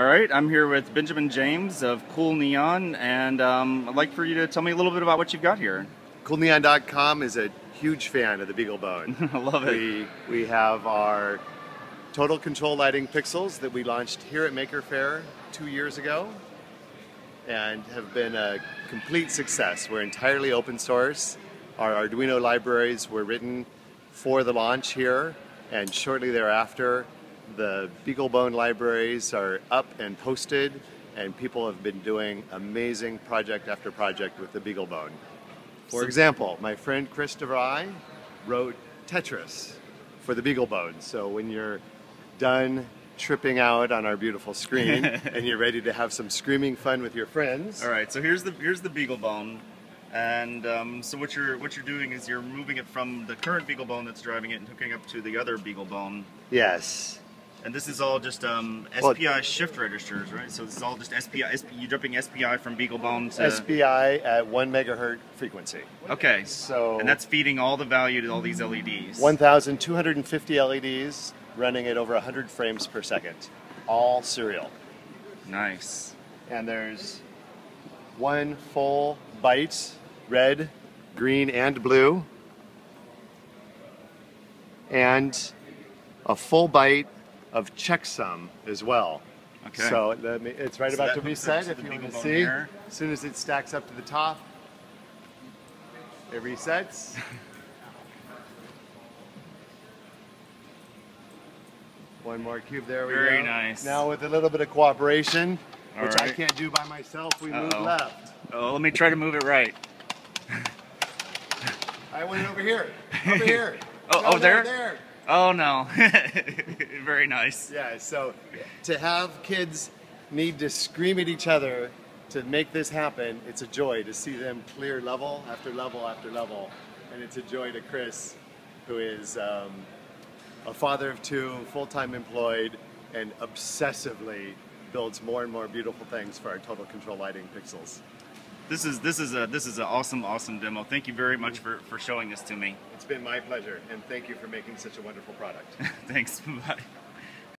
All right, I'm here with Benjamin James of Cool Neon, and um, I'd like for you to tell me a little bit about what you've got here. CoolNeon.com is a huge fan of the BeagleBone. I love it. We, we have our total control lighting pixels that we launched here at Maker Faire two years ago and have been a complete success. We're entirely open source. Our Arduino libraries were written for the launch here, and shortly thereafter, the BeagleBone libraries are up and posted, and people have been doing amazing project after project with the BeagleBone. For example, my friend Chris DeVry wrote Tetris for the BeagleBone. So when you're done tripping out on our beautiful screen and you're ready to have some screaming fun with your friends, All right, so here's the here's the Beagle Bone, and um, so what you're what you're doing is you're moving it from the current BeagleBone that's driving it and hooking up to the other BeagleBone. Yes, and this is all just um, Well- SPI shift registers, right? So this is all just SPI. SP, you're jumping SPI from BeagleBone to SPI at one megahertz frequency. okay, So and that's feeding all the value to all these LEDs. 1,250 LEDs running at over 100 frames per second, all serial. nice. and there's one full byte, red, green, and blue, and a full byte of checksum as well. Okay. So let me, it's right So about to reset if you want to see. here. As soon as it stacks up to the top, it resets. One more cube, there we Very go. nice. Now with a little bit of cooperation, All which I can't do by myself, we move Uh-oh. left. Oh, let me try to move it right. I went over here. Over here. Oh, oh No, oh, no, there? There. Oh no, very nice. Yeah, so to have kids need to scream at each other to make this happen, it's a joy to see them clear level after level after level. And it's a joy to Chris, who is um, a father of two, full time employed, and obsessively builds more and more beautiful things for our total control lighting pixels. This is this is a this is an awesome awesome demo. Thank you very much for for showing this to me. It's been my pleasure, and thank you for making such a wonderful product. Thanks. Bye.